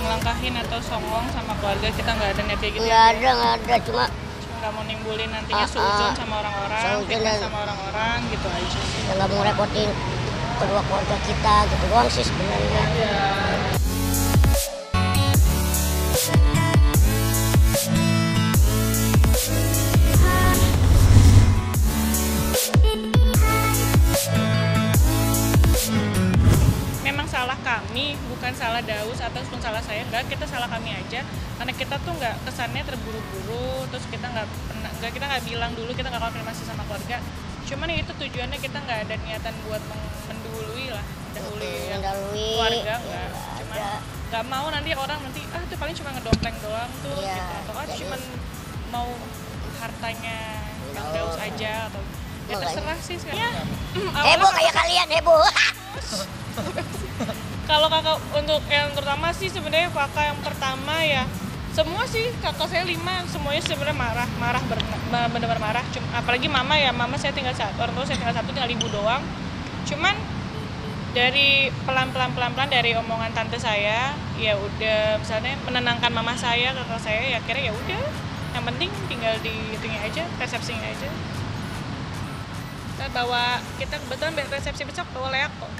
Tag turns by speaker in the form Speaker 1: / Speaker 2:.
Speaker 1: nyelangkahin atau songong sama keluarga kita nggak ada niat kayak gitu
Speaker 2: nggak
Speaker 1: ya,
Speaker 2: ada nggak ada cuma
Speaker 1: cuma nggak mau nimbulin nantinya
Speaker 2: ah.
Speaker 1: suzon sama orang-orang fitnah sama orang-orang gitu aja sih.
Speaker 2: nggak mau repotin kedua keluarga kita gitu doang sih sebenarnya
Speaker 1: kami bukan salah Daus ataupun salah saya enggak kita salah kami aja. Karena kita tuh nggak kesannya terburu-buru terus kita nggak pernah nggak kita nggak bilang dulu kita nggak konfirmasi sama keluarga. Cuman ya itu tujuannya kita nggak ada niatan buat mendahului lah mendahului
Speaker 2: mendalui
Speaker 1: keluarga
Speaker 2: ya,
Speaker 1: enggak cuman
Speaker 2: ada.
Speaker 1: nggak mau nanti orang nanti ah itu paling cuma ngedompleng doang tuh
Speaker 2: Iya,
Speaker 1: gitu. Atau ah cuman mau hartanya Kang
Speaker 2: Oh.
Speaker 1: Daus aja atau ya
Speaker 2: Makanya.
Speaker 1: terserah sih sekarang.
Speaker 2: Heboh kayak kalian heboh
Speaker 1: Kalau kakak untuk yang terutama sih sebenarnya kakak yang pertama ya semua sih kakak saya lima semuanya sebenarnya marah marah benar- benar-benar marah. Cuma, apalagi mama ya mama saya tinggal satu orang tua saya tinggal satu tinggal ibu doang. Cuman dari pelan-pelan pelan-pelan dari omongan tante saya ya udah misalnya menenangkan mama saya kakak saya ya akhirnya ya udah. Yang penting tinggal di itunya aja resepsinya aja. Kita bawa kita kebetulan resepsi besok bawa leak kok